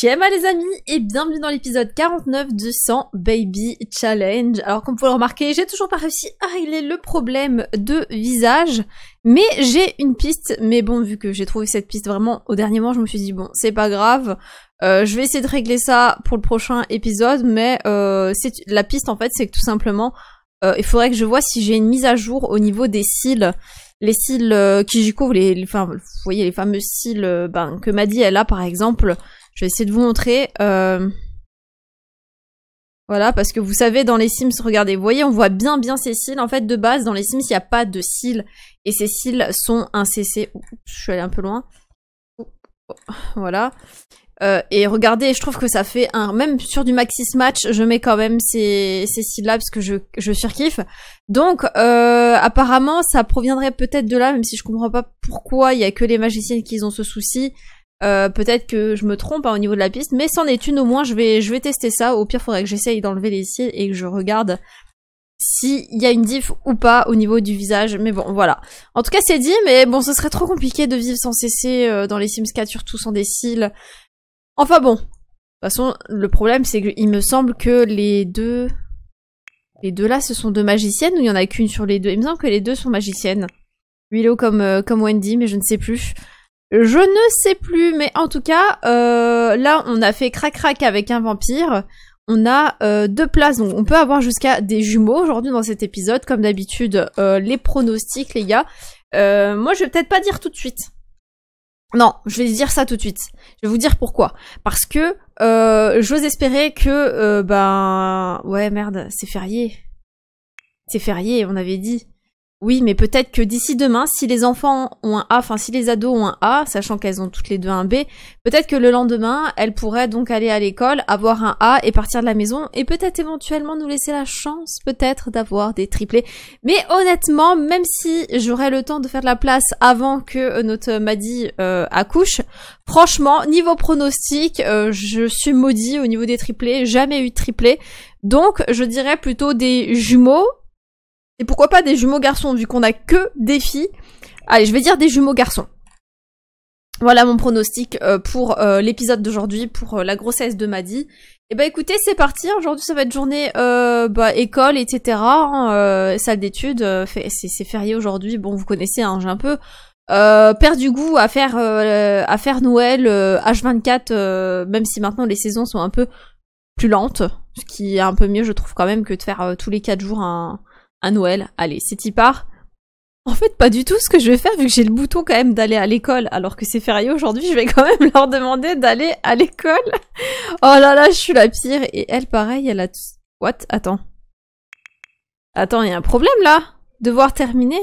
Schéma les amis et bienvenue dans l'épisode 49 du 100 Baby Challenge. Alors comme vous pouvez le remarquer, j'ai toujours pas réussi à régler le problème de visage, mais j'ai une piste, mais bon vu que j'ai trouvé cette piste vraiment au dernier moment, je me suis dit bon c'est pas grave, euh, je vais essayer de régler ça pour le prochain épisode, mais euh, la piste en fait c'est que tout simplement euh, il faudrait que je vois si j'ai une mise à jour au niveau des cils. Les cils euh, Kijiko, les, les, enfin, vous voyez les fameux cils euh, ben, que Maddy elle a par exemple, je vais essayer de vous montrer. Euh... Voilà, parce que vous savez, dans les Sims, regardez, vous voyez, on voit bien bien ces cils. En fait, de base, dans les Sims, il n'y a pas de cils. Et ces cils sont un CC. je suis allée un peu loin. Voilà. Euh, et regardez, je trouve que ça fait un... Même sur du Maxis Match, je mets quand même ces, cils-là parce que je, surkiffe. Donc, euh, apparemment, ça proviendrait peut-être de là, même si je comprends pas pourquoi il y a que les magiciennes qui ont ce souci. Euh, peut-être que je me trompe hein, au niveau de la piste, mais c'en est une au moins, je vais, je vais tester ça. Au pire, faudrait que j'essaye d'enlever les cils et que je regarde s'il y a une diff ou pas au niveau du visage. Mais bon, voilà. En tout cas, c'est dit, mais bon, ce serait trop compliqué de vivre sans cesser euh, dans les Sims 4, surtout sans des cils. Enfin bon. De toute façon, le problème, c'est qu'il me semble que les deux... Les deux là, ce sont deux magiciennes ou il y en a qu'une sur les deux? Il me semble que les deux sont magiciennes. Willow comme, euh, comme Wendy, mais je ne sais plus. Je ne sais plus, mais en tout cas, euh, là, on a fait crac-crac avec un vampire. On a euh, deux places, donc on peut avoir jusqu'à des jumeaux aujourd'hui dans cet épisode. Comme d'habitude, euh, les pronostics, les gars. Moi, je vais peut-être pas dire tout de suite. Non, je vais dire ça tout de suite. Je vais vous dire pourquoi. Parce que j'ose espérer que, ben... Ouais, merde, c'est férié. C'est férié, on avait dit. Oui, mais peut-être que d'ici demain, si les enfants ont un A, enfin si les ados ont un A, sachant qu'elles ont toutes les deux un B, peut-être que le lendemain, elles pourraient donc aller à l'école, avoir un A et partir de la maison, et peut-être éventuellement nous laisser la chance, peut-être, d'avoir des triplés. Mais honnêtement, même si j'aurais le temps de faire de la place avant que notre Maddy euh, accouche, franchement, niveau pronostic, euh, je suis maudit au niveau des triplés, jamais eu de triplé. Donc, je dirais plutôt des jumeaux, et pourquoi pas des jumeaux garçons, vu qu'on a que des filles. Allez, je vais dire des jumeaux garçons. Voilà mon pronostic euh, pour euh, l'épisode d'aujourd'hui, pour euh, la grossesse de Maddy. Et bah écoutez, c'est parti. Aujourd'hui, ça va être journée bah, école, etc. Hein, salle d'études. c'est férié aujourd'hui. Bon, vous connaissez, hein, j'ai un peu perdu goût à faire à faire Noël H24, même si maintenant les saisons sont un peu plus lentes, ce qui est un peu mieux, je trouve quand même, que de faire tous les 4 jours un à Noël. Allez, c'est y part. En fait, pas du tout ce que je vais faire vu que j'ai le bouton quand même d'aller à l'école alors que c'est férié aujourd'hui. Je vais quand même leur demander d'aller à l'école. Oh là là, je suis la pire. Et elle, pareil, elle a... What? Attends. Attends, il y a un problème là Devoir terminer?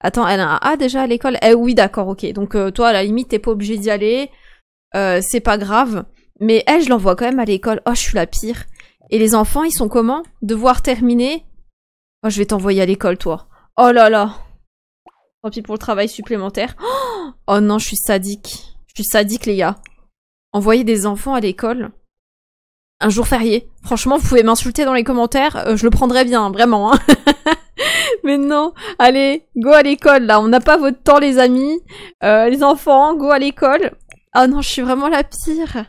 Attends, elle a un A déjà à l'école? Eh oui, d'accord, ok. Donc euh, toi, à la limite, t'es pas obligé d'y aller. Euh, c'est pas grave. Mais elle, je l'envoie quand même à l'école. Oh, je suis la pire. Et les enfants, ils sont comment? Devoir terminer? Oh, je vais t'envoyer à l'école, toi. Oh là là. Tant pis pour le travail supplémentaire. Oh non, je suis sadique. Je suis sadique, les gars. Envoyer des enfants à l'école. Un jour férié. Franchement, vous pouvez m'insulter dans les commentaires. Euh, je le prendrais bien, vraiment. Hein. Mais non. Allez, go à l'école, là. On n'a pas votre temps, les amis. Euh, les enfants, go à l'école. Oh non, je suis vraiment la pire.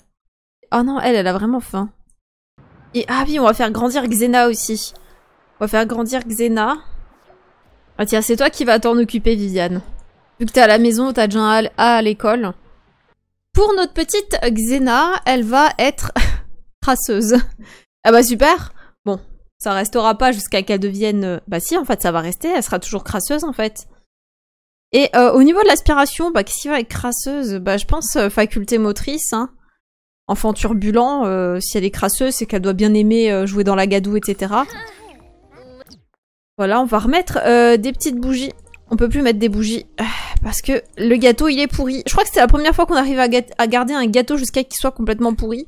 Oh non, elle, elle a vraiment faim. Et ah oui, on va faire grandir Xena aussi. On va faire grandir Xena. Ah tiens, c'est toi qui vas t'en occuper, Viviane. Vu que t'es à la maison, t'as déjà un à l'école. Pour notre petite Xena, elle va être crasseuse. Ah bah super Bon, ça restera pas jusqu'à qu'elle devienne... Euh, bah si, en fait, ça va rester. Elle sera toujours crasseuse, en fait. Et euh, au niveau de l'aspiration, bah qu'est-ce qui va être crasseuse? Bah je pense euh, faculté motrice, hein. Enfant turbulent, si elle est crasseuse, c'est qu'elle doit bien aimer jouer dans la gadoue, etc. Voilà, on va remettre euh, des petites bougies. On peut plus mettre des bougies euh, parce que le gâteau il est pourri. Je crois que c'est la première fois qu'on arrive à, garder un gâteau jusqu'à qu'il soit complètement pourri.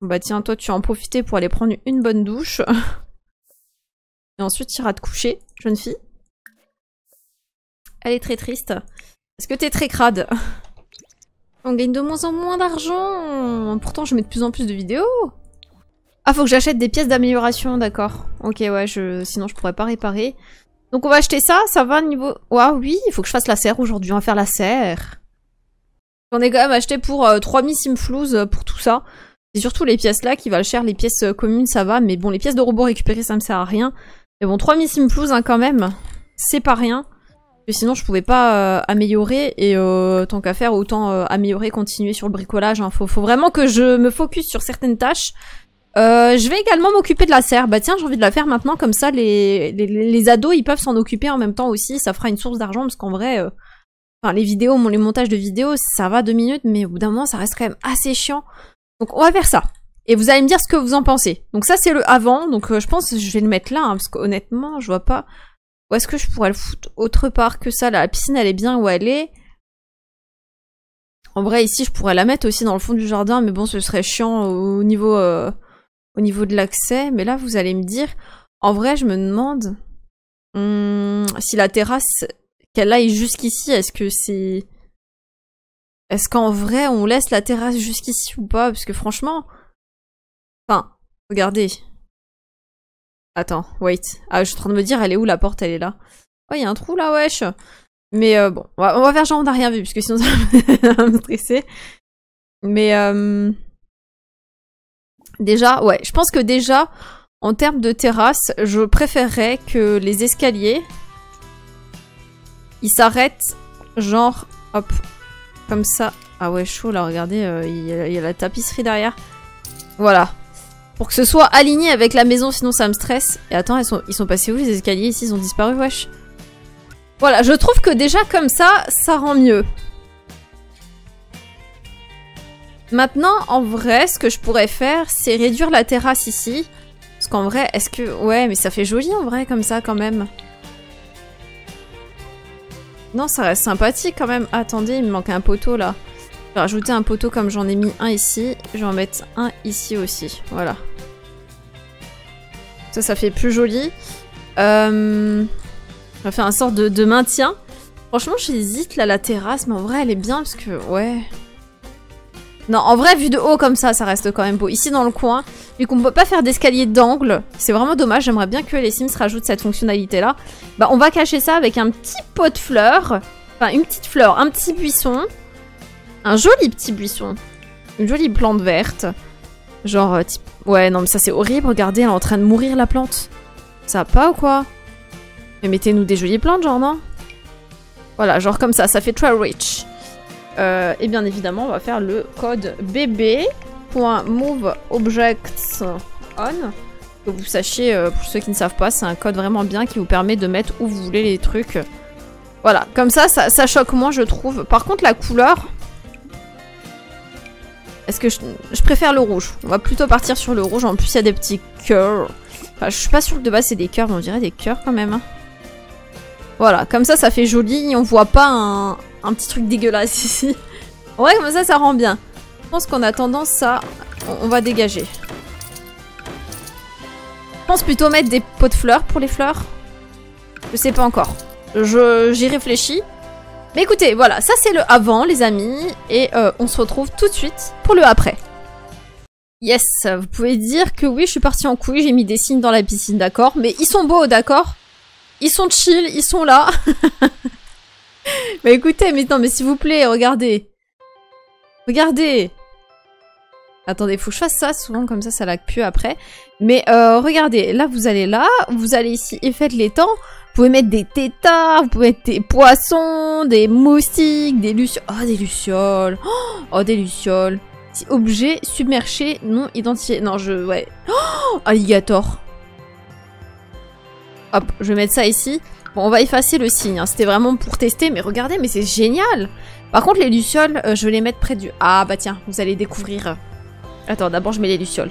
Bah tiens, toi tu vas en profiter pour aller prendre une bonne douche. Et ensuite tu iras te coucher, jeune fille. Elle est très triste. Est-ce que t'es très crade? On gagne de moins en moins d'argent. Pourtant je mets de plus en plus de vidéos. Ah, faut que j'achète des pièces d'amélioration, d'accord. Ok, ouais, je... sinon je pourrais pas réparer. Donc on va acheter ça, ça va niveau... Waouh, oui, il faut que je fasse la serre aujourd'hui, on va faire la serre. J'en ai quand même acheté pour 3000 simflouz pour tout ça. C'est surtout les pièces là qui valent cher, les pièces communes ça va, mais bon les pièces de robots récupérées ça me sert à rien. Mais bon 3000 simflouz hein, quand même, c'est pas rien. sinon je pouvais pas améliorer et tant qu'à faire autant améliorer, continuer sur le bricolage. Hein. Faut, faut vraiment que je me focus sur certaines tâches euh, je vais également m'occuper de la serre. Bah tiens, j'ai envie de la faire maintenant, comme ça les, les, les ados ils peuvent s'en occuper en même temps aussi, ça fera une source d'argent parce qu'en vrai, euh, enfin les vidéos, les montages de vidéos, ça va deux minutes, mais au bout d'un moment ça reste quand même assez chiant. Donc on va faire ça. Et vous allez me dire ce que vous en pensez. Donc ça c'est le avant, donc euh, je pense que je vais le mettre là, hein, parce qu'honnêtement je vois pas où est-ce que je pourrais le foutre autre part que ça. La piscine elle est bien où elle est. En vrai ici je pourrais la mettre aussi dans le fond du jardin, mais bon ce serait chiant au niveau au niveau de l'accès. Mais là, vous allez me dire, en vrai, je me demande hmm, si la terrasse, qu'elle aille jusqu'ici, est-ce que c'est... Est-ce qu'en vrai, on laisse la terrasse jusqu'ici ou pas? Parce que franchement... Enfin, regardez. Attends, wait. Ah, je suis en train de me dire, elle est où la porte? Elle est là. Oh, il y a un trou là, wesh Mais euh, bon, on va, faire genre on n'a rien vu, parce que sinon ça va me stresser. Mais... Euh... Déjà, ouais, je pense que déjà, en termes de terrasse, je préférerais que les escaliers, ils s'arrêtent genre, hop, comme ça. Ah ouais, chaud là, regardez, euh, il, y a, la tapisserie derrière. Voilà. Pour que ce soit aligné avec la maison, sinon ça me stresse. Et attends, ils sont, passés où les escaliers ici? Ils ont disparu, wesh. Voilà, je trouve que déjà comme ça, ça rend mieux. Maintenant, en vrai, ce que je pourrais faire, c'est réduire la terrasse ici. Parce qu'en vrai, est-ce que... Ouais, mais ça fait joli en vrai, comme ça, quand même. Non, ça reste sympathique, quand même. Attendez, il me manque un poteau, là. Je vais rajouter un poteau comme j'en ai mis un ici. Je vais en mettre un ici aussi. Voilà. Ça, ça fait plus joli. Euh... On va faire un sort de, de maintien. Franchement, j'hésite, là, la terrasse. Mais en vrai, elle est bien, parce que... Ouais... Non, en vrai, vu de haut comme ça, ça reste quand même beau. Ici, dans le coin, vu qu'on peut pas faire d'escalier d'angle, c'est vraiment dommage. J'aimerais bien que les Sims rajoutent cette fonctionnalité-là. Bah, on va cacher ça avec un petit pot de fleurs. Enfin, une petite fleur, un petit buisson. Un joli petit buisson. Une jolie plante verte. Genre, euh, type... Ouais, non, mais ça, c'est horrible. Regardez, elle est en train de mourir, la plante. Ça va pas ou quoi? Mais mettez-nous des jolies plantes, genre, non? Voilà, genre comme ça, ça fait très rich. Euh, et bien évidemment, on va faire le code bb.moveObjectsOn. Que vous sachiez, euh, pour ceux qui ne savent pas, c'est un code vraiment bien qui vous permet de mettre où vous voulez les trucs. Voilà, comme ça, ça, choque moins, je trouve. Par contre, la couleur... Est-ce que je, préfère le rouge? On va plutôt partir sur le rouge. En plus, il y a des petits cœurs. Enfin, je suis pas sûre que de base, c'est des cœurs, mais on dirait des cœurs quand même. Hein. Voilà, comme ça, ça fait joli. On voit pas un, un petit truc dégueulasse ici. Ouais, comme ça, ça rend bien. Je pense qu'on a tendance à... On va dégager. Je pense plutôt mettre des pots de fleurs pour les fleurs. Je sais pas encore. J'y réfléchis. Mais écoutez, voilà, ça c'est le avant, les amis. Et euh, on se retrouve tout de suite pour le après. Yes, vous pouvez dire que oui, je suis partie en couille, j'ai mis des signes dans la piscine, d'accord Mais ils sont beaux, d'accord Ils sont chill, ils sont là. mais écoutez, mais non, mais s'il vous plaît, regardez. Regardez Attendez, faut que je fasse ça, souvent comme ça, ça lag plus après. Mais euh, regardez, là vous allez là, vous allez ici et faites les temps. Vous pouvez mettre des tétards, vous pouvez mettre des poissons, des moustiques, des lucioles. Oh, des lucioles Oh, des lucioles Objet submergé non identifié. Non, je... Ouais. Oh, alligator Hop, je vais mettre ça ici. Bon, on va effacer le signe. Hein. C'était vraiment pour tester, mais regardez, mais c'est génial Par contre, les lucioles, euh, je vais les mettre près du... Ah, bah tiens, vous allez découvrir. Attends, d'abord, je mets les lucioles.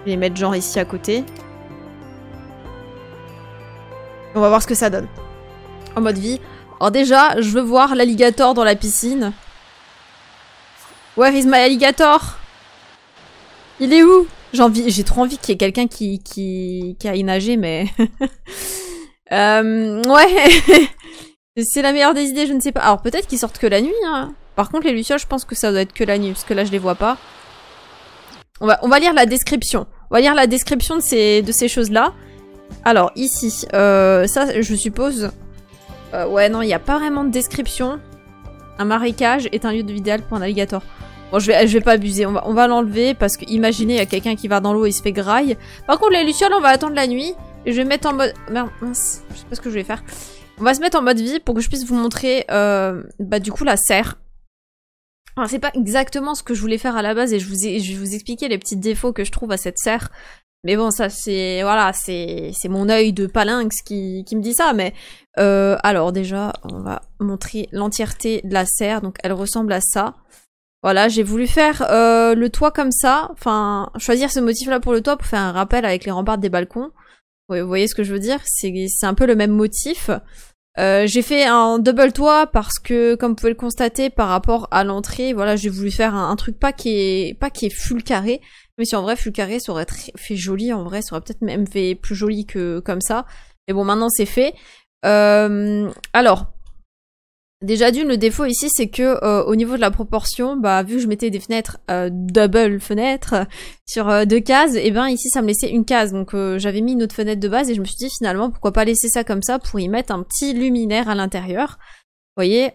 Je vais les mettre genre ici à côté. On va voir ce que ça donne. En mode vie. Alors déjà, je veux voir l'alligator dans la piscine. Where is my alligator? Il est où? J'ai trop envie qu'il y ait quelqu'un qui, qui, qui aille nager, mais... Euh, ouais. c'est la meilleure des idées, je ne sais pas. Alors peut-être qu'ils sortent que la nuit. Hein. Par contre, les lucioles, je pense que ça doit être que la nuit, parce que là, je les vois pas. On va, lire la description. On va lire la description de ces, de ces choses-là. Alors, ici, euh, ça, je suppose... Euh, ouais, non, il n'y a pas vraiment de description. Un marécage est un lieu de idéal pour un alligator. Bon, je vais, je vais pas abuser, on va, on va l'enlever parce que imaginez, il y a quelqu'un qui va dans l'eau et il se fait graille. Par contre, les lucioles, on va attendre la nuit je vais mettre en mode... Merde, mince, je sais pas ce que je vais faire. On va se mettre en mode vie pour que je puisse vous montrer, euh, bah du coup, la serre. Enfin, c'est pas exactement ce que je voulais faire à la base et je, vous ai, je vais vous expliquer les petits défauts que je trouve à cette serre. Mais bon, ça c'est voilà, c'est c'est mon œil de palinx qui, qui me dit ça. Mais euh, alors déjà, on va montrer l'entièreté de la serre. Donc elle ressemble à ça. Voilà, j'ai voulu faire euh, le toit comme ça. Enfin, choisir ce motif-là pour le toit pour faire un rappel avec les remparts des balcons. Vous voyez ce que je veux dire? C'est un peu le même motif. Euh, j'ai fait un double toit parce que, comme vous pouvez le constater, par rapport à l'entrée, voilà, j'ai voulu faire un, truc pas qui est pas qui est full carré, mais si en vrai full carré, ça aurait fait joli. En vrai, ça aurait peut-être même fait plus joli que comme ça. Mais bon, maintenant c'est fait. Euh, alors, Déjà d'une, le défaut ici, c'est que euh, au niveau de la proportion, bah vu que je mettais des fenêtres euh, double fenêtres sur euh, deux cases, et eh ben ici ça me laissait une case. Donc j'avais mis une autre fenêtre de base et je me suis dit finalement pourquoi pas laisser ça comme ça pour y mettre un petit luminaire à l'intérieur. Vous voyez,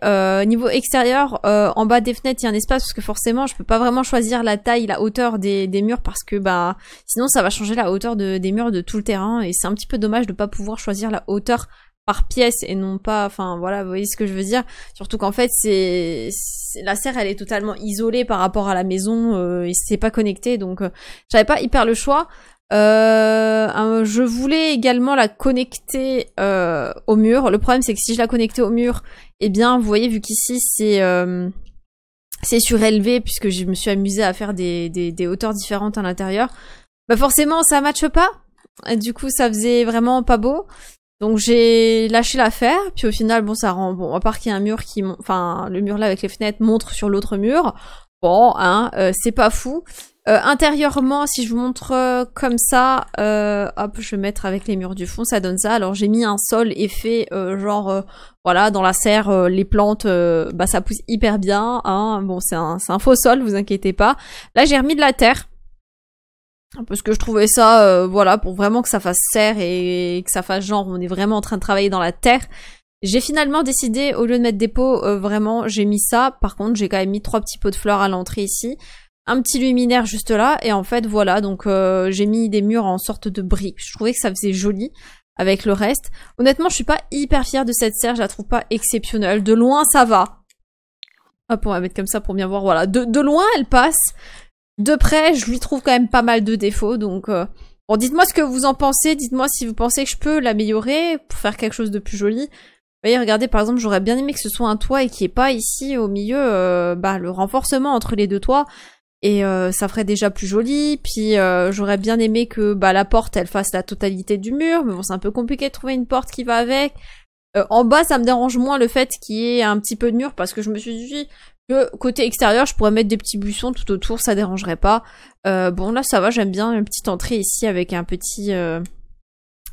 niveau extérieur, en bas des fenêtres, il y a un espace parce que forcément, je peux pas vraiment choisir la taille, la hauteur des, des murs parce que bah sinon ça va changer la hauteur de, des murs de tout le terrain et c'est un petit peu dommage de pas pouvoir choisir la hauteur par pièce et non pas enfin voilà vous voyez ce que je veux dire. Surtout qu'en fait c'est la serre elle est totalement isolée par rapport à la maison euh, et c'est pas connecté donc euh, j'avais pas hyper le choix. Euh, je voulais également la connecter au mur. Le problème c'est que si je la connectais au mur eh bien vous voyez vu qu'ici c'est c'est surélevé puisque je me suis amusée à faire des, des, des hauteurs différentes à l'intérieur bah forcément ça matche pas. Du coup ça faisait vraiment pas beau donc j'ai lâché l'affaire, puis au final, bon, ça rend bon. À part qu'il y a un mur qui, enfin, le mur là avec les fenêtres montre sur l'autre mur. Bon, hein, euh, c'est pas fou. Euh, intérieurement, si je vous montre euh, comme ça, hop, je vais mettre avec les murs du fond, ça donne ça. Alors j'ai mis un sol effet, genre, voilà, dans la serre, les plantes, bah ça pousse hyper bien. Hein. Bon, c'est un, un faux sol, vous inquiétez pas. Là, j'ai remis de la terre parce que je trouvais ça, euh, voilà, pour vraiment que ça fasse serre et que ça fasse genre, on est vraiment en train de travailler dans la terre. J'ai finalement décidé, au lieu de mettre des pots, euh, vraiment, j'ai mis ça. Par contre, j'ai quand même mis trois petits pots de fleurs à l'entrée ici. Un petit luminaire juste là. Et en fait, voilà, donc euh, j'ai mis des murs en sorte de briques. Je trouvais que ça faisait joli avec le reste. Honnêtement, je suis pas hyper fière de cette serre. Je la trouve pas exceptionnelle. De loin, ça va. Hop, on va mettre comme ça pour bien voir. Voilà, de, de loin, elle passe. De près, je lui trouve quand même pas mal de défauts, donc... Euh, bon, dites-moi ce que vous en pensez, dites-moi si vous pensez que je peux l'améliorer pour faire quelque chose de plus joli. Vous voyez, regardez, par exemple, j'aurais bien aimé que ce soit un toit et qu'il n'y ait pas ici, au milieu, euh, bah, le renforcement entre les deux toits. Et euh, ça ferait déjà plus joli. Puis j'aurais bien aimé que bah, la porte, elle fasse la totalité du mur. Mais bon, c'est un peu compliqué de trouver une porte qui va avec. en bas, ça me dérange moins le fait qu'il y ait un petit peu de mur parce que je me suis dit, côté extérieur, je pourrais mettre des petits buissons tout autour, ça dérangerait pas. Euh, bon là ça va, j'aime bien une petite entrée ici avec un petit euh,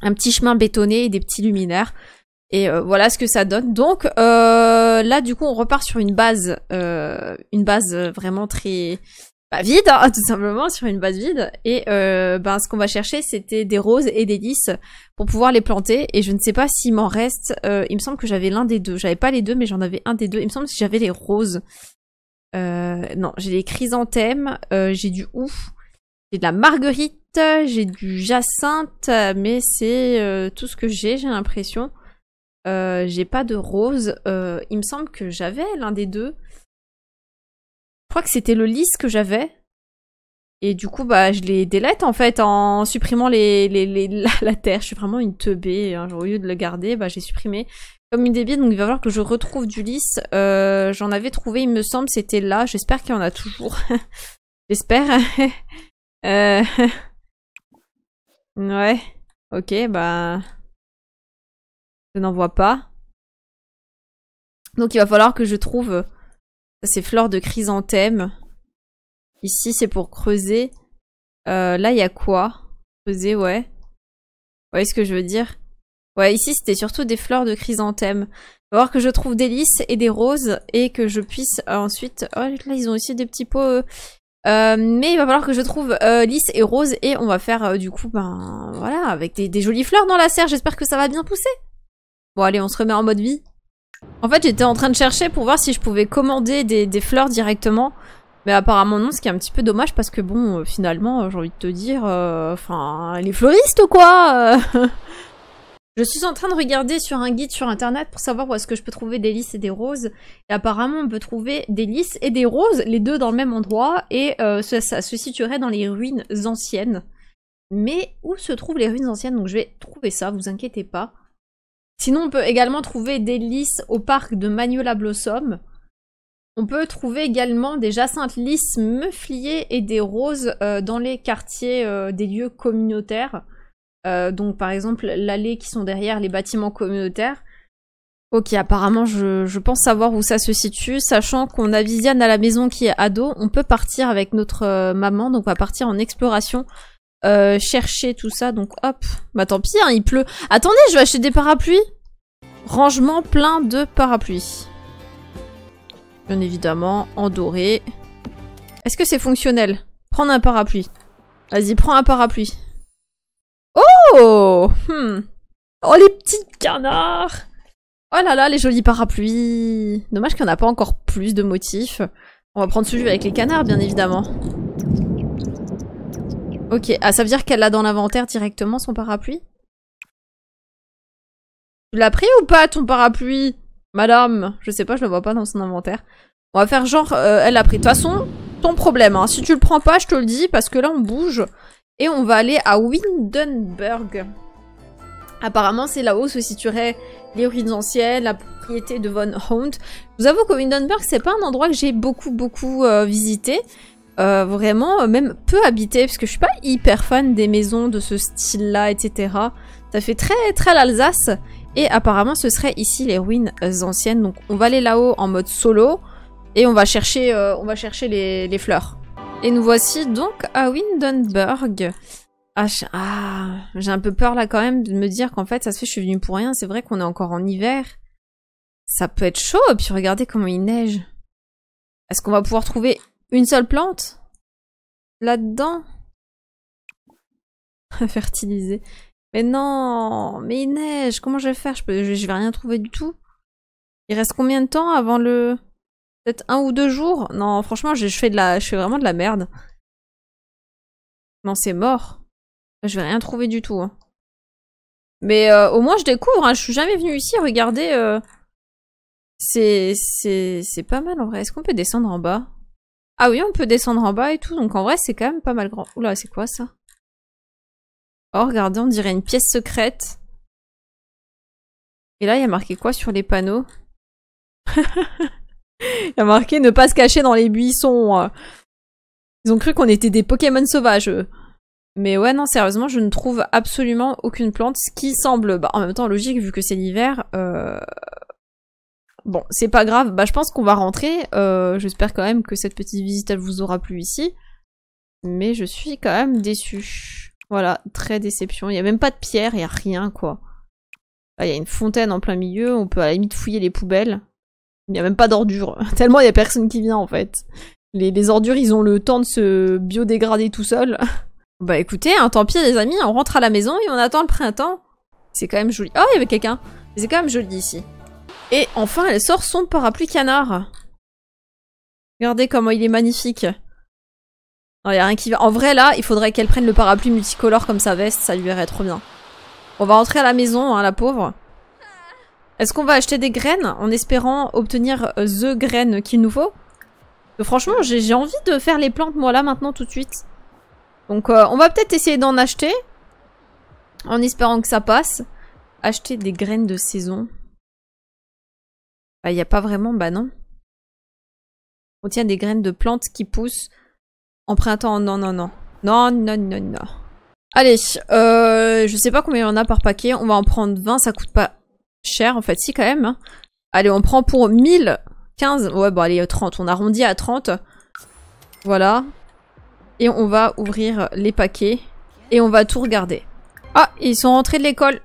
un petit chemin bétonné et des petits luminaires. Et euh, voilà ce que ça donne. Donc là du coup on repart sur une base une base vraiment très bah, vide, hein, tout simplement, sur une base vide. Et ben ce qu'on va chercher, c'était des roses et des lys pour pouvoir les planter. Et je ne sais pas s'il m'en reste. il me semble que j'avais l'un des deux. J'avais pas les deux, mais j'en avais un des deux. Il me semble que j'avais les roses. Euh, non, j'ai des chrysanthèmes, euh, j'ai du ouf, j'ai de la marguerite, j'ai du jacinthe, mais c'est euh, tout ce que j'ai, j'ai l'impression. j'ai pas de rose. il me semble que j'avais l'un des deux. Je crois que c'était le lys que j'avais. Et du coup, bah, je les délète en fait en supprimant les, les, les la, terre. Je suis vraiment une teubée. Hein. Au lieu de le garder, bah, j'ai supprimé comme une débile, donc il va falloir que je retrouve du lys. Euh, J'en avais trouvé, il me semble, c'était là. J'espère qu'il y en a toujours. J'espère. euh... Ouais. Ok, bah... Je n'en vois pas. Donc il va falloir que je trouve ces fleurs de chrysanthème. Ici, c'est pour creuser. Euh, là, il y a quoi? Creuser, ouais. Vous voyez ce que je veux dire? Ouais, ici c'était surtout des fleurs de chrysanthème. Il va falloir que je trouve des lys et des roses et que je puisse euh, ensuite... Oh là ils ont aussi des petits pots... Euh, euh, mais il va falloir que je trouve lys et roses et on va faire du coup, ben voilà, avec des jolies fleurs dans la serre. J'espère que ça va bien pousser. Bon allez, on se remet en mode vie. En fait, j'étais en train de chercher pour voir si je pouvais commander des, fleurs directement. Mais apparemment non, ce qui est un petit peu dommage parce que bon, euh, finalement, euh, j'ai envie de te dire, euh, enfin, les fleuristes quoi Je suis en train de regarder sur un guide sur internet pour savoir où est-ce que je peux trouver des lys et des roses. Et apparemment, on peut trouver des lys et des roses, les deux dans le même endroit, et ça, se situerait dans les ruines anciennes. Mais où se trouvent les ruines anciennes? Donc je vais trouver ça, vous inquiétez pas. Sinon, on peut également trouver des lys au parc de Magnola Blossom. On peut trouver également des jacinthes lys meufliers et des roses euh, dans les quartiers euh, des lieux communautaires. Euh, donc par exemple l'allée qui sont derrière les bâtiments communautaires. Ok, apparemment je, je, pense savoir où ça se situe, sachant qu'on a Viviane à la maison qui est ado, on peut partir avec notre maman, donc on va partir en exploration, chercher tout ça, donc hop, bah tant pis, hein, il pleut. Attendez, je vais acheter des parapluies Rangement plein de parapluies. Bien évidemment, en doré. Est-ce que c'est fonctionnel? Prendre un parapluie. Vas-y, prends un parapluie. Oh hmm. Oh, les petits canards Oh là là, les jolis parapluies Dommage qu'il n'y en a pas encore plus de motifs. On va prendre celui avec les canards, bien évidemment. Ok, ah ça veut dire qu'elle l'a dans l'inventaire directement, son parapluie? Tu l'as pris ou pas, ton parapluie? Madame, je sais pas, je le vois pas dans son inventaire. On va faire genre, euh, elle a pris. De toute façon, ton problème, hein. si tu le prends pas, je te le dis, parce que là on bouge. Et on va aller à Windenburg. Apparemment, c'est là-haut se situerait les ruines anciennes, la propriété de Von Hunt. Je vous avoue que Windenburg, c'est pas un endroit que j'ai beaucoup, beaucoup euh, visité. Euh, vraiment, même peu habité, parce que je suis pas hyper fan des maisons de ce style-là, etc. Ça fait très, très l'Alsace. Et apparemment, ce serait ici les ruines anciennes. Donc, on va aller là-haut en mode solo. Et on va chercher, euh, on va chercher les, fleurs. Et nous voici donc à Windenburg. Ah, ah, j'ai un peu peur là quand même de me dire qu'en fait, ça se fait, je suis venue pour rien. C'est vrai qu'on est encore en hiver. Ça peut être chaud, et puis regardez comment il neige. Est-ce qu'on va pouvoir trouver une seule plante? Là-dedans? Fertiliser. Mais non Mais il neige Comment je vais faire? Je, vais rien trouver du tout. Il reste combien de temps avant le... Peut-être un ou deux jours? Non, franchement, je, fais de la, je fais vraiment de la merde. Non, c'est mort. Je vais rien trouver du tout. Hein. Mais euh, au moins, je découvre. Hein. Je suis jamais venue ici. Regardez. Euh... C'est pas mal en vrai. Est-ce qu'on peut descendre en bas? Ah oui, on peut descendre en bas et tout. Donc en vrai, c'est quand même pas mal grand. Oula, c'est quoi ça? Oh, regardez, on dirait une pièce secrète. Et là, il y a marqué quoi sur les panneaux? Il y a marqué ne pas se cacher dans les buissons. Ils ont cru qu'on était des Pokémon sauvages. Mais ouais, non, sérieusement, je ne trouve absolument aucune plante, ce qui semble, bah, en même temps, logique vu que c'est l'hiver. Euh... Bon, c'est pas grave, bah je pense qu'on va rentrer. Euh, J'espère quand même que cette petite visite, elle vous aura plu ici. Mais je suis quand même déçue. Voilà, très déception. Il y a même pas de pierre, il y a rien, quoi. Il y a une fontaine en plein milieu, on peut à la limite fouiller les poubelles. Il n'y a même pas d'ordures. Tellement il y a personne qui vient en fait. Les, ordures, ils ont le temps de se biodégrader tout seuls. bah écoutez, hein, tant pis les amis, on rentre à la maison et on attend le printemps. C'est quand même joli. Oh, il y avait quelqu'un. C'est quand même joli ici. Et enfin, elle sort son parapluie canard. Regardez comment il est magnifique. Non, y a rien qui va. En vrai, là, il faudrait qu'elle prenne le parapluie multicolore comme sa veste, ça lui irait trop bien. On va rentrer à la maison, hein, la pauvre. Est-ce qu'on va acheter des graines en espérant obtenir euh, the graines qu'il nous faut? Franchement, j'ai envie de faire les plantes, moi, là, maintenant, tout de suite. Donc, euh, on va peut-être essayer d'en acheter. En espérant que ça passe. Acheter des graines de saison. Bah, il n'y a pas vraiment... Bah non. On tient des graines de plantes qui poussent en printemps. Non, non, non. Non, non, non, non. Allez, euh, je sais pas combien il y en a par paquet. On va en prendre 20, ça coûte pas cher en fait, si quand même. Hein. Allez, on prend pour 1015. Ouais, bon allez, 30. On arrondit à 30. Voilà. Et on va ouvrir les paquets. Et on va tout regarder. Ah, ils sont rentrés de l'école.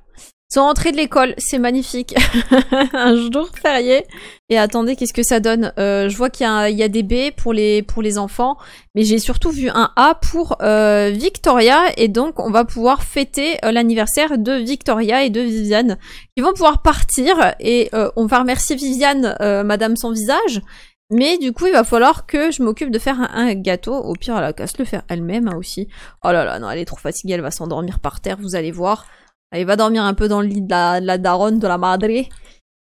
Sont rentrés de l'école, c'est magnifique. un jour férié. Et attendez, qu'est-ce que ça donne? Euh, Je vois qu'il y, a des B pour les, enfants, mais j'ai surtout vu un A pour euh, Victoria, et donc on va pouvoir fêter euh, l'anniversaire de Victoria et de Viviane, qui vont pouvoir partir, et on va remercier Viviane, Madame sans visage, mais du coup, il va falloir que je m'occupe de faire un, gâteau. Au pire, elle a qu'à se le faire elle-même hein, aussi. Oh là là, non, elle est trop fatiguée, elle va s'endormir par terre, vous allez voir. Elle va dormir un peu dans le lit de la, de la daronne, de la madre.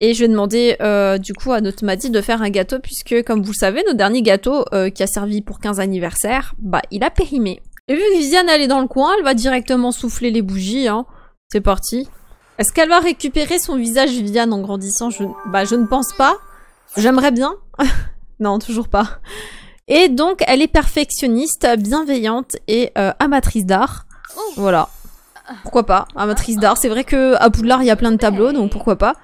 Et je vais demander euh, du coup à notre Maddy de faire un gâteau puisque, comme vous le savez, notre dernier gâteau euh, qui a servi pour 15 anniversaires, bah il a périmé. Et vu que Viviane elle est dans le coin, elle va directement souffler les bougies. Hein. C'est parti. Est-ce qu'elle va récupérer son visage Viviane en grandissant? Je... Bah je ne pense pas. J'aimerais bien. non, toujours pas. Et donc elle est perfectionniste, bienveillante et euh, amatrice d'art. Voilà. Pourquoi pas Amatrice d'art. C'est vrai que à Poudlard, il y a plein de tableaux, donc pourquoi pas.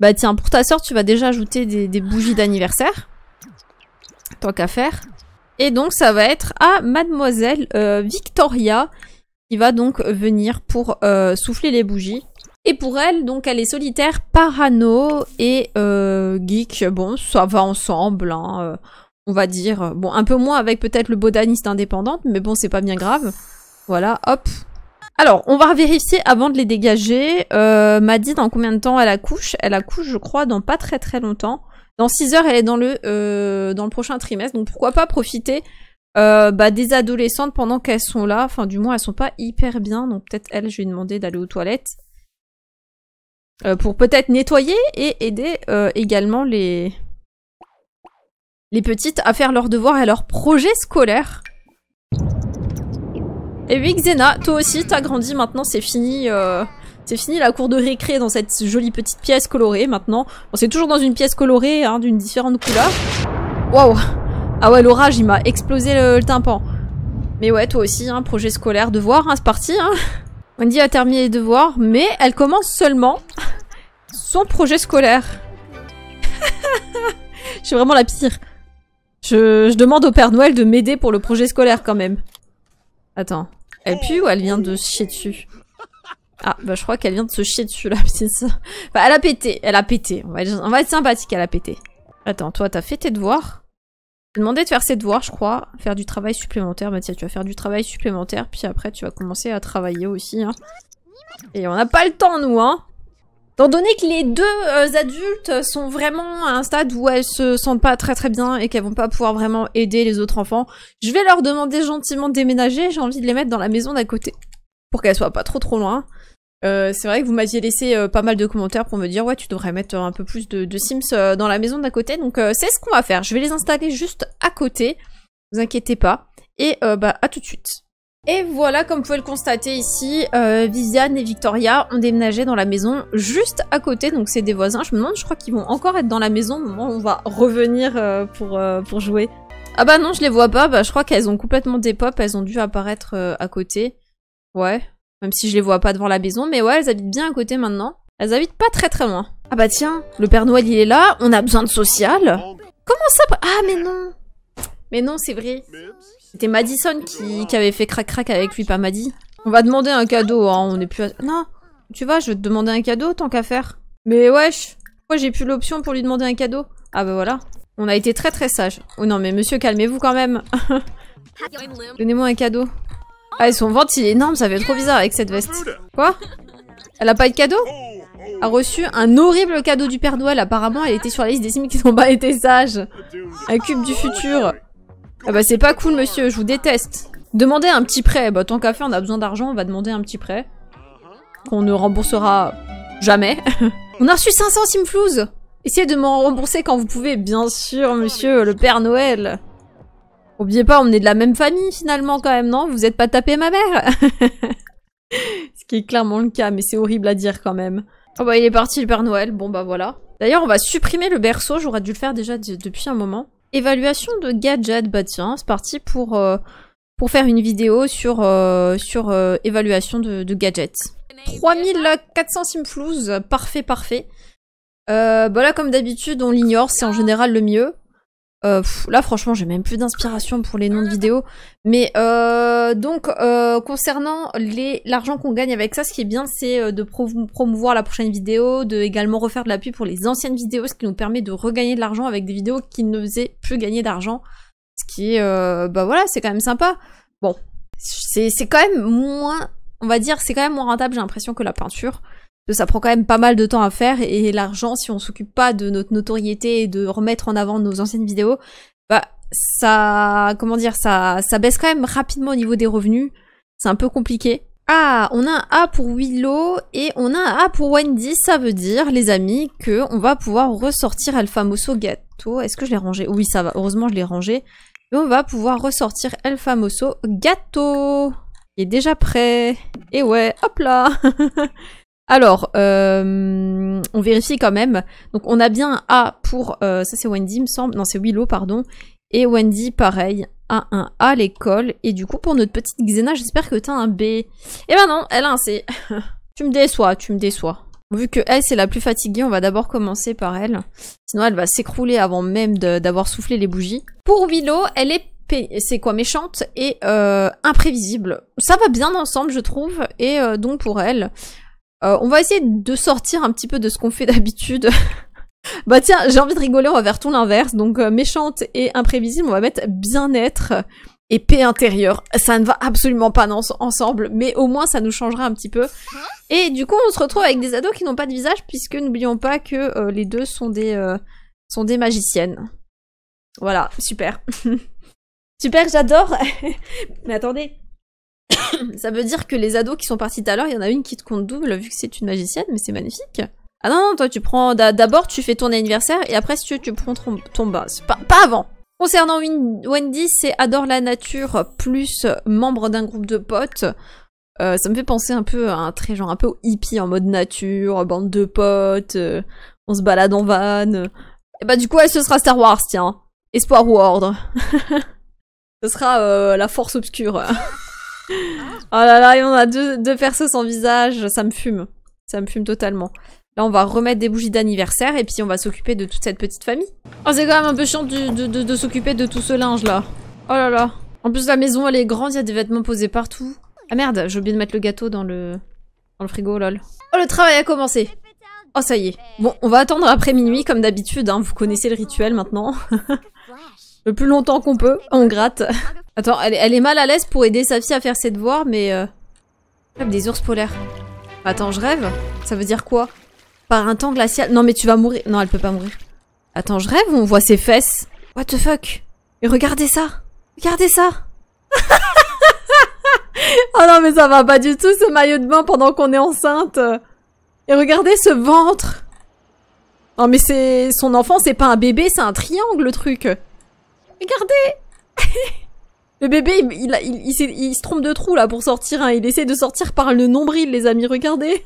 Bah tiens, pour ta sœur, tu vas déjà ajouter des, bougies d'anniversaire. Tant qu'à faire. Et donc, ça va être à Mademoiselle euh, Victoria qui va donc venir pour euh, souffler les bougies. Et pour elle, donc, elle est solitaire, parano et euh, geek. Bon, ça va ensemble, hein, on va dire. Bon, un peu moins avec peut-être le botaniste indépendante, mais bon, c'est pas bien grave. Voilà, hop, alors, on va vérifier avant de les dégager. Euh, m'a dit dans combien de temps elle accouche? Elle accouche, je crois, dans pas très très longtemps. Dans 6 heures, elle est dans le, euh, dans le prochain trimestre. Donc pourquoi pas profiter euh, bah, des adolescentes pendant qu'elles sont là. Enfin, du moins, elles sont pas hyper bien. Donc peut-être elle, je vais demander d'aller aux toilettes. Euh, pour peut-être nettoyer et aider euh, également les... les petites à faire leurs devoirs et leurs projets scolaires. Et oui, Xena, toi aussi, t'as grandi maintenant, c'est fini. Euh, c'est fini la cour de récré dans cette jolie petite pièce colorée maintenant. Bon, c'est toujours dans une pièce colorée, hein, d'une différente couleur. Waouh Ah ouais, l'orage, il m'a explosé le, le, tympan. Mais ouais, toi aussi, hein, projet scolaire, devoir, hein, c'est parti. Hein. Wendy a terminé les devoirs, mais elle commence seulement son projet scolaire. Je suis vraiment la pire. Je, je demande au Père Noël de m'aider pour le projet scolaire quand même. Attends. Elle pue ou elle vient de se chier dessus Ah, bah je crois qu'elle vient de se chier dessus là, c'est ça. Elle a pété, elle a pété. On va être, on va sympathique, elle a pété. Attends, toi t'as fait tes devoirs? J'ai demandé de faire ses devoirs, je crois. Faire du travail supplémentaire. Bah tiens, tu vas faire du travail supplémentaire, puis après tu vas commencer à travailler aussi. Hein. Et on n'a pas le temps, nous, hein Étant donné que les deux euh, adultes sont vraiment à un stade où elles se sentent pas très très bien et qu'elles vont pas pouvoir vraiment aider les autres enfants, je vais leur demander gentiment de déménager, j'ai envie de les mettre dans la maison d'à côté. Pour qu'elles soient pas trop trop loin. Euh, c'est vrai que vous m'aviez laissé euh, pas mal de commentaires pour me dire ouais tu devrais mettre un peu plus de, de Sims dans la maison d'à côté, donc c'est ce qu'on va faire. Je vais les installer juste à côté, vous inquiétez pas. Et bah à tout de suite. Et voilà, comme vous pouvez le constater ici, euh, Viviane et Victoria ont déménagé dans la maison juste à côté, donc c'est des voisins. Je me demande, je crois qu'ils vont encore être dans la maison au on va revenir euh, pour, euh, pour jouer. Ah bah non, je les vois pas, bah je crois qu'elles ont complètement dépop, elles ont dû apparaître euh, à côté. Ouais, même si je les vois pas devant la maison, mais ouais, elles habitent bien à côté maintenant. Elles habitent pas très très loin. Ah bah tiens, le Père Noël il est là, on a besoin de social. Comment ça Ah mais non Mais non, c'est vrai. C'était Madison qui, avait fait crac-crac avec lui, pas Maddy. On va demander un cadeau, hein, on est plus... À... Non, tu vois, je vais te demander un cadeau, tant qu'à faire. Mais wesh, pourquoi j'ai plus l'option pour lui demander un cadeau? Ah bah voilà. On a été très très sage. Oh non mais monsieur, calmez-vous quand même. Donnez-moi un cadeau. Ah, et son ventre, il est énorme, ça fait trop bizarre avec cette veste. Quoi? Elle a pas de cadeau? A reçu un horrible cadeau du Père Noël. Apparemment, elle était sur la liste des Sims qui n'ont pas été sages. Un cube du futur. Ah bah c'est pas cool monsieur, je vous déteste. Demandez un petit prêt, bah tant qu'à faire on a besoin d'argent, on va demander un petit prêt. Qu'on ne remboursera jamais. on a reçu 500 simflouz Essayez de m'en rembourser quand vous pouvez, bien sûr monsieur, le Père Noël. Oubliez pas, on est de la même famille finalement quand même, non? Vous êtes pas tapé ma mère? Ce qui est clairement le cas, mais c'est horrible à dire quand même. Oh bah il est parti le Père Noël, bon bah voilà. D'ailleurs on va supprimer le berceau, j'aurais dû le faire déjà depuis un moment. Évaluation de gadgets, bah tiens, c'est parti pour, euh, faire une vidéo sur, euh, sur euh, évaluation de, de, gadgets. 3400 simflouz, parfait, parfait. bah là, comme d'habitude, on l'ignore, c'est en général le mieux. Euh, là, franchement, j'ai même plus d'inspiration pour les noms de vidéos. Mais euh, donc, euh, concernant l'argent qu'on gagne avec ça, ce qui est bien, c'est euh, de pro- promouvoir la prochaine vidéo, de également refaire de l'appui pour les anciennes vidéos, ce qui nous permet de regagner de l'argent avec des vidéos qui ne faisaient plus gagner d'argent. Ce qui est, euh, bah voilà, c'est quand même sympa. Bon, c'est quand même moins, on va dire, c'est quand même moins rentable, j'ai l'impression, que la peinture. Ça prend quand même pas mal de temps à faire et l'argent, si on s'occupe pas de notre notoriété et de remettre en avant nos anciennes vidéos, bah ça, comment dire, ça, ça baisse quand même rapidement au niveau des revenus. C'est un peu compliqué. Ah, on a un A pour Willow et on a un A pour Wendy. Ça veut dire, les amis, que on va pouvoir ressortir El Famoso Gâteau. Est-ce que je l'ai rangé? Oui, ça va. Heureusement, je l'ai rangé. Et on va pouvoir ressortir El Famoso Gâteau. Il est déjà prêt. Et ouais, hop là Alors, euh, on vérifie quand même. Donc, on a bien A pour... euh, ça, c'est Wendy, me semble. Non, c'est Willow, pardon. Et Wendy, pareil, a un A à l'école. Et du coup, pour notre petite Xena, j'espère que t'as un B. Eh ben non, elle a un C. tu me déçois, tu me déçois. Vu que elle, c'est la plus fatiguée, on va d'abord commencer par elle. Sinon, elle va s'écrouler avant même d'avoir soufflé les bougies. Pour Willow, elle est... C'est quoi méchante et euh, imprévisible. Ça va bien ensemble, je trouve. Et euh, donc pour elle, euh, on va essayer de sortir un petit peu de ce qu'on fait d'habitude. bah tiens, j'ai envie de rigoler, on va faire tout l'inverse. Donc euh, méchante et imprévisible, on va mettre bien-être et paix intérieure. Ça ne va absolument pas ensemble, mais au moins ça nous changera un petit peu. Et du coup, on se retrouve avec des ados qui n'ont pas de visage, puisque n'oublions pas que euh, les deux sont des, sont des magiciennes. Voilà, super. super, j'adore. mais attendez, ça veut dire que les ados qui sont partis tout à l'heure, il y en a une qui te compte double vu que c'est une magicienne, mais c'est magnifique. Ah non, non, toi tu prends d'a- d'abord tu fais ton anniversaire et après si tu veux tu prends ton, ton bas. Pas, pas avant. Concernant Wendy, c'est adore la nature plus membre d'un groupe de potes. Euh, ça me fait penser un peu à un très genre un peu hippie en mode nature, bande de potes, euh, on se balade en van. Et bah du coup ce sera Star Wars tiens. Espoir ou ordre. ce sera euh, la force obscure. Oh là là, et on a deux, deux persos sans visage, ça me fume. Ça me fume totalement. Là, on va remettre des bougies d'anniversaire et puis on va s'occuper de toute cette petite famille. Oh, c'est quand même un peu chiant de, s'occuper de tout ce linge là. Oh là là. En plus, la maison elle est grande, il y a des vêtements posés partout. Ah merde, j'ai oublié de mettre le gâteau dans le, dans le frigo, lol. Oh, le travail a commencé. Oh, ça y est. Bon, on va attendre après minuit comme d'habitude, hein. vous connaissez le rituel maintenant. le plus longtemps qu'on peut, on gratte. Attends, elle, est- mal à l'aise pour aider sa fille à faire ses devoirs, mais... Euh... Des ours polaires. Attends, je rêve? Ça veut dire quoi? Par un temps glacial... Non, mais tu vas mourir. Non, elle peut pas mourir. Attends, je rêve ou on voit ses fesses? What the fuck? Et regardez ça! Regardez ça! Oh non, mais ça va pas du tout, ce maillot de bain pendant qu'on est enceinte. Et regardez ce ventre! Non, mais c'est... Son enfant, c'est pas un bébé, c'est un triangle, le truc Regardez Le bébé, il, il, se trompe de trou là pour sortir. hein. Il essaie de sortir par le nombril, les amis. Regardez.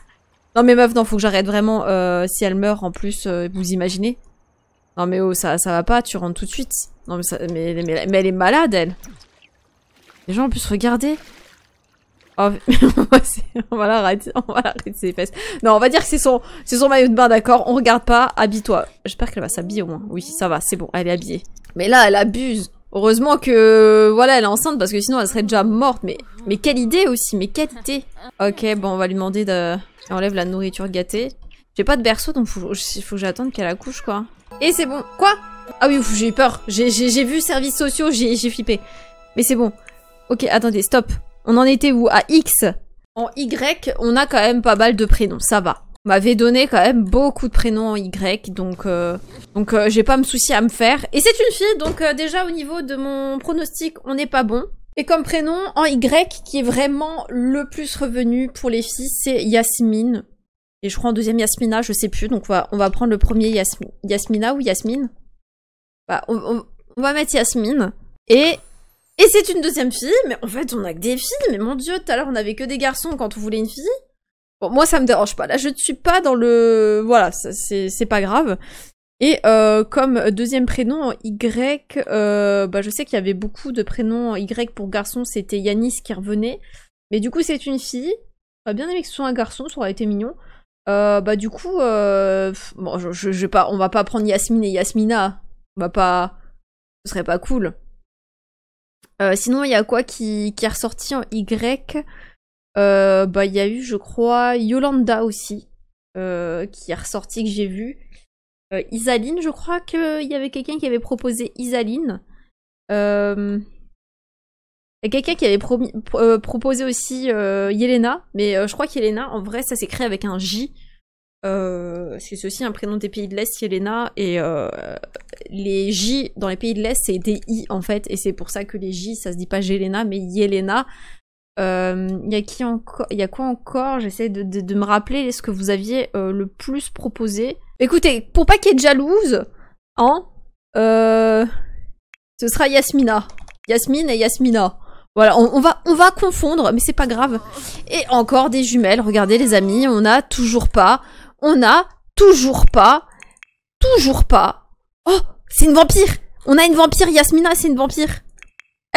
non mais meuf, non, faut que j'arrête vraiment. euh, si elle meurt en plus, euh, vous imaginez Non mais oh, ça, va pas. Tu rentres tout de suite. Non mais, ça, mais, mais, elle est malade, elle. Les gens en plus regarder. Oh, on va l'arrêter, on va l'arrêter ses fesses. Non, on va dire que c'est son, c'est son maillot de bain, d'accord. On regarde pas. Habille-toi. J'espère qu'elle va s'habiller au moins. Oui, ça va, c'est bon. Elle est habillée. Mais là, elle abuse. Heureusement que voilà, elle est enceinte parce que sinon elle serait déjà morte. Mais mais quelle idée aussi, mais quelle idée. Ok, bon, on va lui demander de enlève la nourriture gâtée. J'ai pas de berceau donc faut, faut que j'attende qu'elle accouche quoi. Et c'est bon. Quoi? Ah oui, j'ai eu peur. J'ai vu services sociaux, j'ai flippé. Mais c'est bon. Ok, attendez, stop. On en était où? À X. En Y, on a quand même pas mal de prénoms. Ça va. On m'avait donné quand même beaucoup de prénoms en Y, donc euh, donc euh, j'ai pas me soucier à me faire. Et c'est une fille, donc euh, déjà au niveau de mon pronostic, on n'est pas bon. Et comme prénom en Y, qui est vraiment le plus revenu pour les filles, c'est Yasmine. Et je crois en deuxième Yasmina, je sais plus. Donc on va, on va prendre le premier Yasmi- Yasmina ou Yasmine. Bah, on, on- on va mettre Yasmine. Et et c'est une deuxième fille, mais en fait on a que des filles. Mais mon dieu, tout à l'heure on avait que des garçons quand on voulait une fille. Bon, moi ça me dérange pas. Là, je ne suis pas dans le. Voilà, c'est pas grave. Et euh, comme deuxième prénom Y, euh, bah, je sais qu'il y avait beaucoup de prénoms Y pour garçon, c'était Yanis qui revenait. Mais du coup, c'est une fille. J'aurais bien aimé que ce soit un garçon, ça aurait été mignon. Euh, bah du coup, bon, je, je, pas, on va pas prendre Yasmine et Yasmina. On va pas... Ce serait pas cool. Euh, sinon, il y a quoi qui, qui est ressorti en Y? Euh, Bah, il y a eu, je crois, Yolanda aussi, euh, qui est ressorti que j'ai vu. Isaline, je crois qu'il y avait quelqu'un qui avait proposé Isaline. A quelqu'un qui avait proposé aussi Yelena, mais je crois qu'Yelena, en vrai, ça s'écrit avec un J. C'est aussi un prénom des pays de l'Est, Yelena, et les J dans les pays de l'Est, c'est des I en fait, et c'est pour ça que les J, ça se dit pas Jelena, mais Yelena. Euh, Il y a y a quoi encore? J'essaie de, de, de me rappeler ce que vous aviez euh, le plus proposé. Écoutez, pour pas qu'il y ait de jalouse, hein, euh, ce sera Yasmina. Yasmine et Yasmina. Voilà, on, on va, on va confondre, mais c'est pas grave. Et encore des jumelles. Regardez les amis, on a toujours pas, on a toujours pas, toujours pas. Oh, c'est une vampire. On a une vampire. Yasmina, c'est une vampire.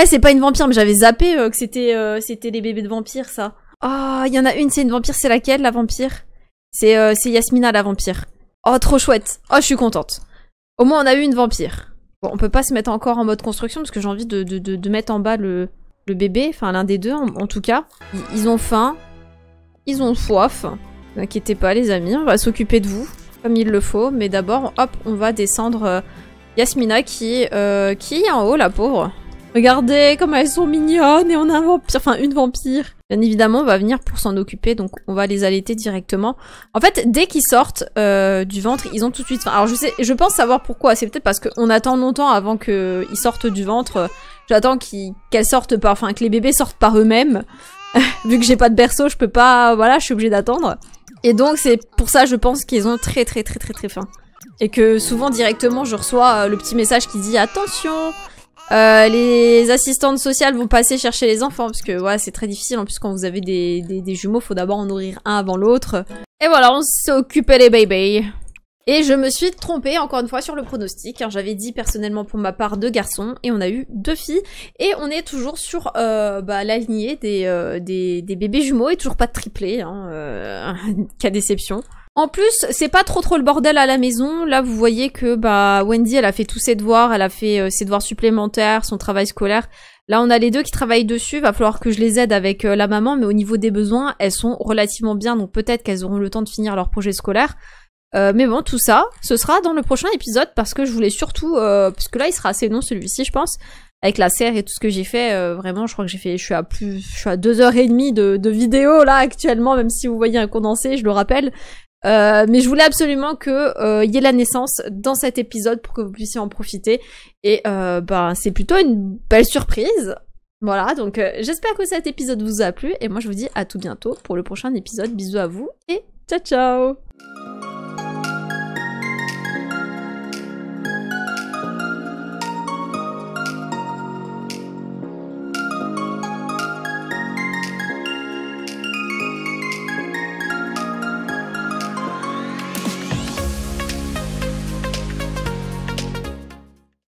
Eh, c'est pas une vampire, mais j'avais zappé euh, que c'était, euh, c'était les bébés de vampires, ça. Ah, il y en a une, c'est une vampire. C'est laquelle, la vampire? C'est, euh, c'est Yasmina, la vampire. Oh, trop chouette. Oh, je suis contente. Au moins, on a eu une vampire. Bon, on peut pas se mettre encore en mode construction parce que j'ai envie de, mettre en bas le, bébé, enfin l'un des deux en, tout cas. Ils, ils ont faim, ils ont soif. N'inquiétez pas les amis, on va s'occuper de vous comme il le faut. Mais d'abord, hop, on va descendre Yasmina qui, euh, qui est en haut, la pauvre. Regardez comme elles sont mignonnes et on a un vampire, enfin une vampire. Bien évidemment, on va venir pour s'en occuper, donc on va les allaiter directement. En fait, dès qu'ils sortent euh, du ventre, ils ont tout de suite faim. Alors je sais, je pense savoir pourquoi. C'est peut-être parce qu'on attend longtemps avant qu'ils sortent du ventre. J'attends qu'elles sortent par, enfin que les bébés sortent par eux-mêmes. Vu que j'ai pas de berceau, je peux pas, voilà, je suis obligée d'attendre. Et donc c'est pour ça, je pense qu'ils ont très très très très très faim. Et que souvent directement, je reçois euh, le petit message qui dit attention. Euh, les assistantes sociales vont passer chercher les enfants parce que c'est très difficile en plus quand vous avez des, des, des jumeaux, faut d'abord en nourrir un avant l'autre. Et voilà, on s'est occupé des bébés. Et je me suis trompée encore une fois sur le pronostic, j'avais dit personnellement pour ma part deux garçons, et on a eu deux filles, et on est toujours sur euh, bah, la lignée des, euh, des, des bébés jumeaux, et toujours pas de triplé, hein, euh, quelle déception. En plus, c'est pas trop trop le bordel à la maison. Là, vous voyez que bah Wendy, elle a fait tous ses devoirs, elle a fait euh, ses devoirs supplémentaires, son travail scolaire. Là, on a les deux qui travaillent dessus. Va falloir que je les aide avec euh, la maman, mais au niveau des besoins, elles sont relativement bien, donc peut-être qu'elles auront le temps de finir leur projet scolaire. Euh, mais bon, tout ça, ce sera dans le prochain épisode parce que je voulais surtout, parce que là, il sera assez long celui-ci, je pense, avec la serre et tout ce que j'ai fait. vraiment, je crois que j'ai fait, je suis à plus, je suis à deux heures et demie de, de vidéo là actuellement, même si vous voyez un condensé, je le rappelle. Euh, mais je voulais absolument que euh, y ait la naissance dans cet épisode pour que vous puissiez en profiter. Et euh, ben, c'est plutôt une belle surprise. Voilà, donc euh, j'espère que cet épisode vous a plu et moi je vous dis à tout bientôt pour le prochain épisode. Bisous à vous et ciao ciao